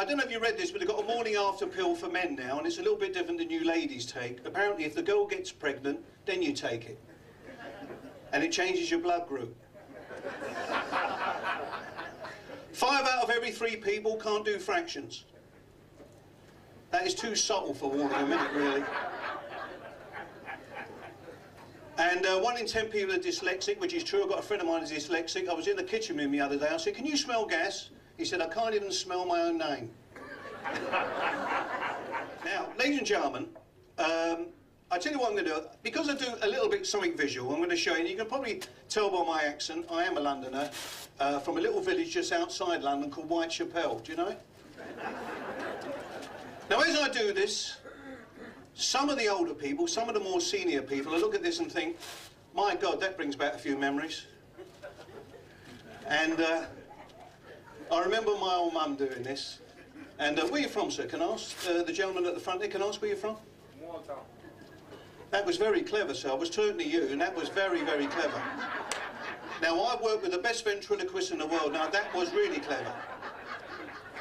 I don't know if you read this, but they've got a morning after pill for men now, and it's a little bit different than you ladies take. Apparently, if the girl gets pregnant, then you take it. And it changes your blood group. Five out of every three people can't do fractions. That is too subtle for warning a minute, really. And uh, one in ten people are dyslexic, which is true. I've got a friend of mine who's dyslexic. I was in the kitchen with him the other day. I said, can you smell gas? He said, I can't even smell my own name. now, ladies and gentlemen, um, I tell you what I'm going to do. Because I do a little bit something visual, I'm going to show you. And You can probably tell by my accent, I am a Londoner uh, from a little village just outside London called Whitechapel. Do you know now, as I do this, some of the older people, some of the more senior people, I look at this and think, my God, that brings back a few memories. And uh, I remember my old mum doing this. And uh, where are you from, sir? Can I ask uh, the gentleman at the front there, can I ask where you're from? Malta. That was very clever, sir. I was talking to you, and that was very, very clever. Now, I work with the best ventriloquist in the world. Now, that was really clever.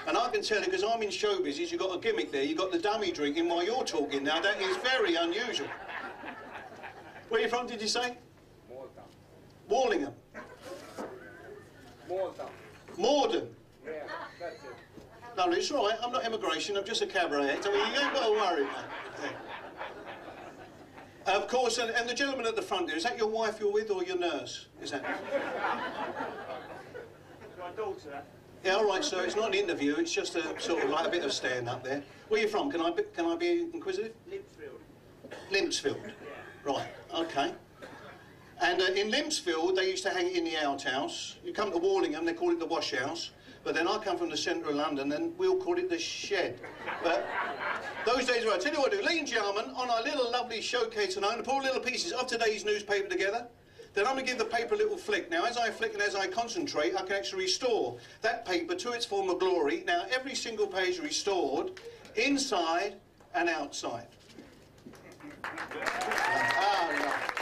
And I can tell you, because I'm in show business, you've got a gimmick there. You've got the dummy drinking while you're talking. Now, that is very unusual. Where are you from, did you say? Malta. Warlingham. Malta. Morden. Yeah, that's it. Lovely, it's all right. I'm not immigration. I'm just a cabaret. I mean, you ain't got to worry. Yeah. Of course, and, and the gentleman at the front there, is that your wife you're with or your nurse? Is that? My daughter. Yeah, all right, sir. It's not an interview. It's just a sort of like a bit of stand up there. Where are you from? Can I be, can I be inquisitive? Limpsfield. Limpsfield. Right. Okay. And uh, in Limpsfield, they used to hang it in the outhouse. You come to Warlingham, they call it the wash house. But then I come from the centre of London, and we'll call it the shed. But those days were. I tell you what I do, ladies and gentlemen, on our little lovely showcase, and I'm going to pull little pieces of today's newspaper together. Then I'm going to give the paper a little flick. Now, as I flick and as I concentrate, I can actually restore that paper to its former glory. Now, every single page restored, inside and outside. Ah, lovely.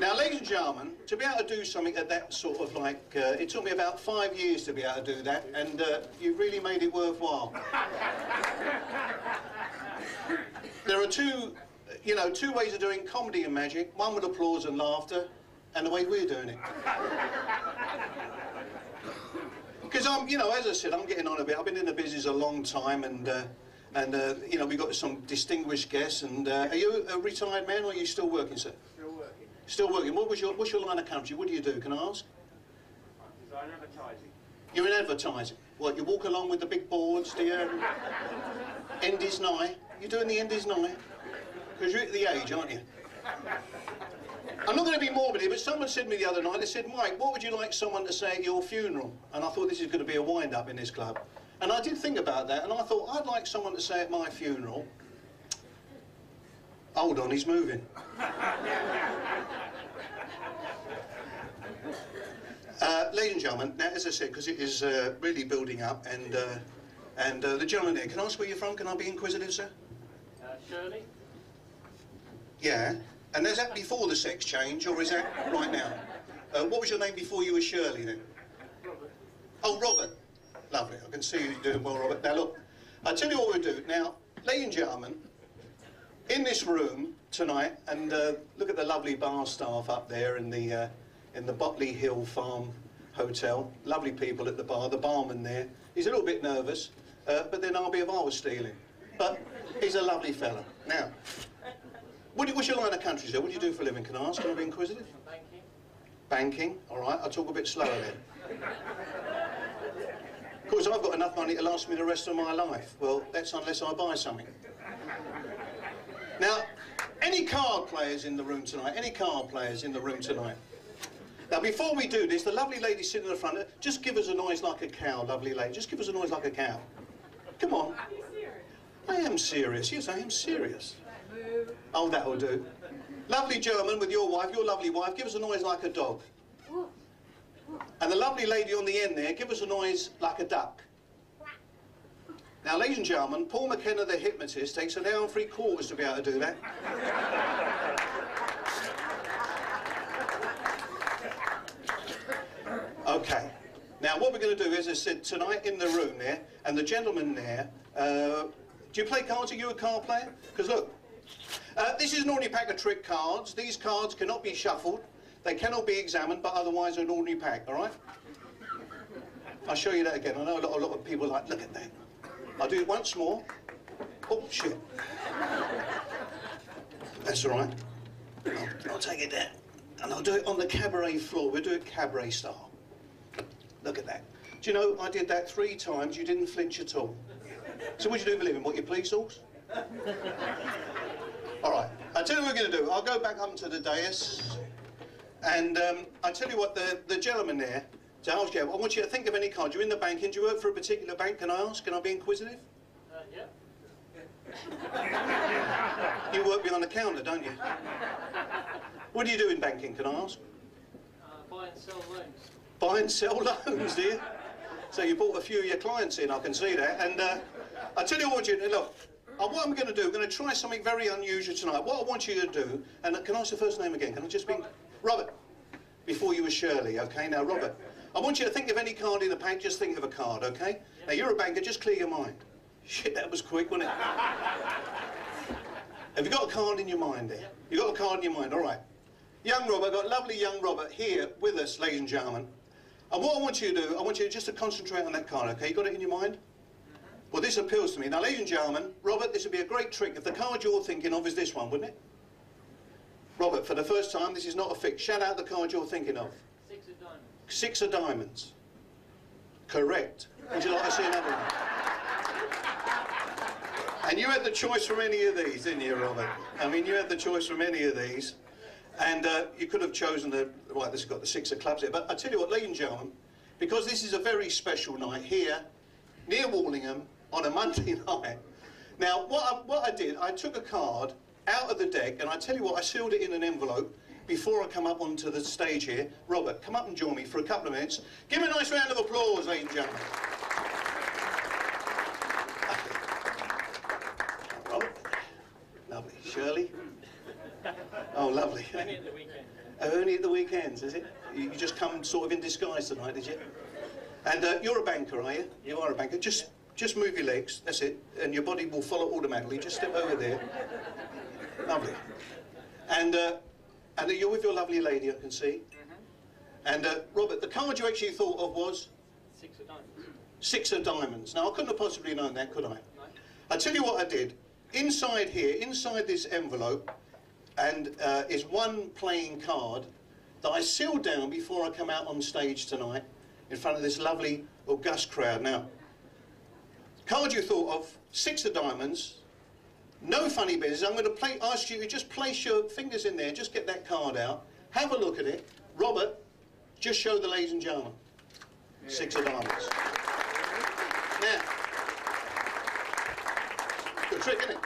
Now, ladies and gentlemen, to be able to do something at that sort of like, uh, it took me about five years to be able to do that, and uh, you really made it worthwhile. there are two, you know, two ways of doing comedy and magic. One with applause and laughter, and the way we're doing it. Because I'm, you know, as I said, I'm getting on a bit. I've been in the business a long time, and uh, and uh, you know, we've got some distinguished guests. And uh, are you a retired man, or are you still working, sir? Still working. What was your What's your line of country? What do you do? Can I ask? I Design advertising. You're in advertising. What? You walk along with the big boards, do you? End is nigh. You're doing the end is nigh. Because you're at the age, aren't you? I'm not going to be morbid here, but someone said to me the other night, they said, Mike, what would you like someone to say at your funeral? And I thought this is going to be a wind-up in this club. And I did think about that, and I thought, I'd like someone to say at my funeral, hold on, he's moving. Uh, ladies and gentlemen, now, as I said, because it is uh, really building up, and uh, and uh, the gentleman there, can I ask where you're from? Can I be inquisitive, sir? Uh, Shirley? Yeah. And is that before the sex change, or is that right now? Uh, what was your name before you were Shirley then? Robert. Oh, Robert. Lovely. I can see you doing well, Robert. Now, look, I'll tell you what we'll do. Now, ladies and gentlemen, in this room tonight, and uh, look at the lovely bar staff up there in the, uh, in the Botley Hill Farm Hotel. Lovely people at the bar. The barman there, he's a little bit nervous, uh, but then I'll be if I was stealing. But he's a lovely fella. Now, what do, what's your line of country, sir? What do you do for a living? Can I ask? Can I be inquisitive? Banking. Banking, all right. I'll talk a bit slower then. Of course, I've got enough money to last me the rest of my life. Well, that's unless I buy something. Now, any card players in the room tonight? Any card players in the room tonight? Now, before we do this, the lovely lady sitting in the front, just give us a noise like a cow, lovely lady. Just give us a noise like a cow. Come on. I am serious. Yes, I am serious. Oh, that'll do. Lovely German with your wife, your lovely wife, give us a noise like a dog. And the lovely lady on the end there, give us a noise like a duck. Now, ladies and gentlemen, Paul McKenna, the hypnotist, takes an hour and three quarters to be able to do that. Okay. Now, what we're going to do, is, I said, tonight in the room there, and the gentleman there, uh, do you play cards? Are you a card player? Because look, uh, this is an ordinary pack of trick cards. These cards cannot be shuffled. They cannot be examined, but otherwise an ordinary pack, all right? I'll show you that again. I know a lot, a lot of people are like, look at that. I'll do it once more. Oh, shit. That's all right. I'll, I'll take it there. And I'll do it on the cabaret floor. We'll do it cabaret style. Look at that. Do you know, I did that three times. You didn't flinch at all. So what do you do for a living? What, you police horse? All right. I'll tell you what we're going to do. I'll go back up to the dais. And um, I tell you what, the, the gentleman there, I want you to think of any card. You're in the banking. Do you work for a particular bank? Can I ask? Can I be inquisitive? Uh, yeah. You work behind the counter, don't you? What do you do in banking, can I ask? Uh, buy and sell loans. Buy and sell loans, do you? So you brought a few of your clients in, I can see that. And uh, I tell you what, you look, uh, what I'm going to do, I'm going to try something very unusual tonight. What I want you to do, and uh, can I ask your first name again? Can I just be Robert? Before you were Shirley, okay? Now, Robert, I want you to think of any card in the pack. Just think of a card, okay? Now, you're a banker. Just clear your mind. Shit, that was quick, wasn't it? Have you got a card in your mind there? You got a card in your mind, all right. Young Robert, I've got lovely young Robert here with us, ladies and gentlemen. And what I want you to do, I want you just to concentrate on that card, okay? You got it in your mind? Uh-huh. Well, this appeals to me. Now, ladies and gentlemen, Robert, this would be a great trick if the card you're thinking of is this one, wouldn't it? Robert, for the first time, this is not a fix. Shout out the card you're thinking of. Six of diamonds. Correct. Would you like to see another one? And you had the choice from any of these, didn't you, Robert? I mean, you had the choice from any of these. And uh, you could have chosen the, right, this has got the six of clubs here. But I tell you what, ladies and gentlemen, because this is a very special night here, near Warlingham, on a Monday night. Now, what I, what I did, I took a card out of the deck, and I tell you what, I sealed it in an envelope before I come up onto the stage here. Robert, come up and join me for a couple of minutes. Give me a nice round of applause, ladies and gentlemen. Robert, lovely. Shirley? Oh, lovely. Only at the weekend. Only at the weekends, is it? You you just come sort of in disguise tonight, did you? And uh, you're a banker, are you? You are a banker. Just, just move your legs. That's it, and your body will follow automatically. Just step over there. Lovely. And uh, and you're with your lovely lady, I can see. And uh, Robert, the card you actually thought of was Six of diamonds. six of diamonds. Now I couldn't have possibly known that, could I? No. I tell you what I did. Inside here, inside this envelope, and uh, is one playing card that I sealed down before I come out on stage tonight in front of this lovely august crowd. Now, card you thought of, six of diamonds, no funny business. I'm going to play, ask you to just place your fingers in there, just get that card out, have a look at it. Robert, just show the ladies and gentlemen. Six of diamonds. Now, good trick, isn't it?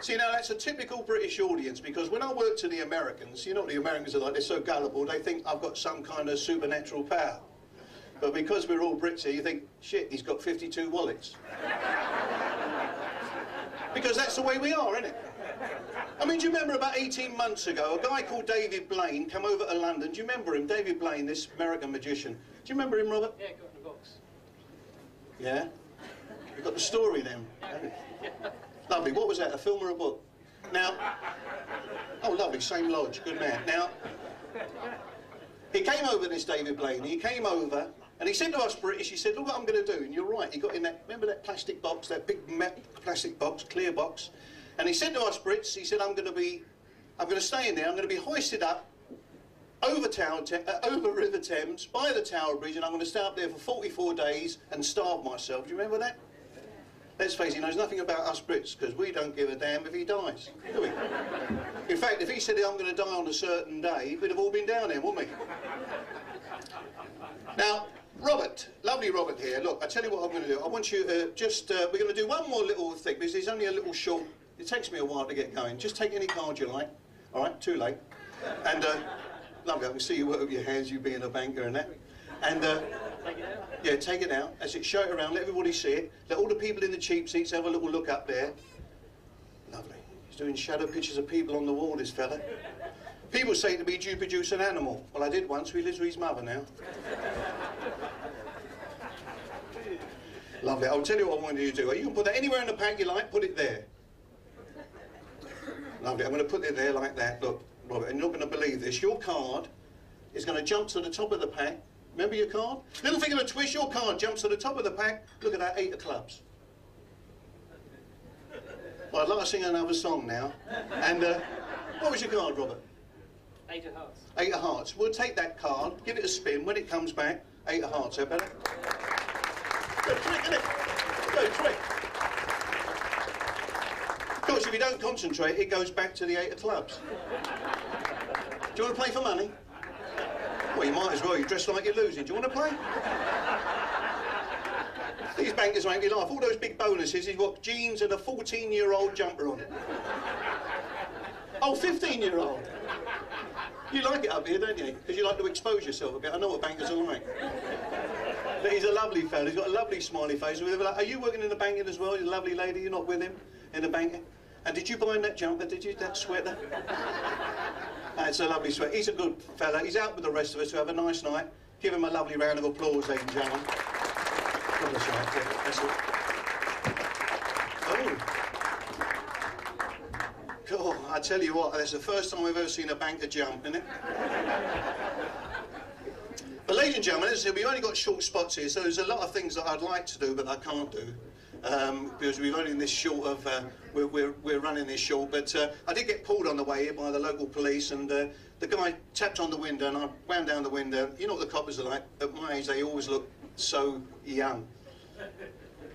See, now that's a typical British audience because when I work to the Americans, you know what the Americans are like, they're so gullible, they think I've got some kind of supernatural power. But because we're all Brits here, you think, shit, he's got 52 wallets. Because that's the way we are, isn't it? I mean, do you remember about 18 months ago, a guy called David Blaine came over to London. Do you remember him? David Blaine, this American magician. Do you remember him, Robert? Yeah, got in the box. Yeah? You've got the story then. Lovely. What was that, a film or a book? Now, oh, lovely, same lodge, good man. Now, he came over, this David Blaine, he came over, and he said to us British, he said, look what I'm going to do. And you're right, he got in that, remember that plastic box, that big plastic box, clear box? And he said to us Brits, he said, I'm going to be, I'm going to stay in there, I'm going to be hoisted up over, Tower uh, over River Thames, by the Tower Bridge, and I'm going to stay up there for 44 days and starve myself. Do you remember that? Let's face it, he knows nothing about us Brits because we don't give a damn if he dies, do we? In fact, if he said I'm going to die on a certain day, we'd have all been down there, wouldn't we? Now, Robert, lovely Robert here. Look, I tell you what I'm going to do. I want you uh, just, uh, we're going to do one more little thing because it's only a little short. It takes me a while to get going. Just take any card you like. All right, too late. And uh, lovely, I can see you work with your hands, you being a banker and that. And uh, Take it out. yeah, take it out. That's it. Show it around. Let everybody see it. Let all the people in the cheap seats have a little look up there. Lovely. He's doing shadow pictures of people on the wall, this fella. People say to me, do you produce an animal? Well, I did once. We live with his mother now. Lovely. I'll tell you what I want you to do. You can put that anywhere in the pack you like, put it there. Lovely. I'm going to put it there like that. Look, Robert, and you're not going to believe this. Your card is going to jump to the top of the pack. Remember your card? Little finger of a twist, your card jumps to the top of the pack. Look at that, eight of clubs. Well, I'd like to sing another song now. And uh, what was your card, Robert? Eight of hearts. Eight of hearts. We'll take that card, give it a spin. When it comes back, eight of hearts. How better? Good trick, isn't it? Good trick. Of course, if you don't concentrate, it goes back to the eight of clubs. Do you want to play for money? Well, you might as well. You dress like you're losing. Do you want to play? These bankers make me laugh. All those big bonuses, he's got jeans and a 14-year-old jumper on. Oh, 15-year-old. You like it up here, don't you? Because you like to expose yourself a bit. I know what bankers are like. But he's a lovely fellow. He's got a lovely smiley face. Are you working in the banking as well? You're a lovely lady. You're not with him in the banking? And did you buy him that jumper? Did you? That sweater? That's a lovely sweater. He's a good fella. He's out with the rest of us to have a nice night. Give him a lovely round of applause, ladies and gentlemen. That's it. Oh. God, I tell you what, that's the first time I've ever seen a banker jump, isn't it? ladies and gentlemen, as I said, we've only got short spots here, so there's a lot of things that I'd like to do, but I can't do. Um, because we've only this short of, uh, we're, we're, we're running this short, but uh, I did get pulled on the way here by the local police, and uh, the guy tapped on the window, and I wound down the window. You know what the coppers are like? At my age, they always look so young.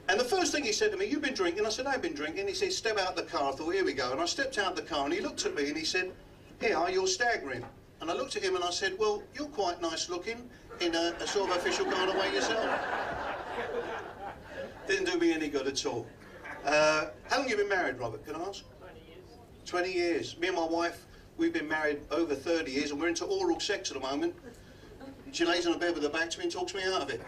And the first thing he said to me, you've been drinking? I said, I've been drinking. He said, step out the car. I thought, here we go. And I stepped out the car and he looked at me and he said, here, you're staggering. And I looked at him and I said, well, you're quite nice looking in a, a sort of official kind of way yourself. Didn't do me any good at all. Uh, how long have you been married, Robert, can I ask? 20 years. 20 years. Me and my wife, we've been married over 30 years and we're into oral sex at the moment. She lays on a bed with her back to me and talks me out of it.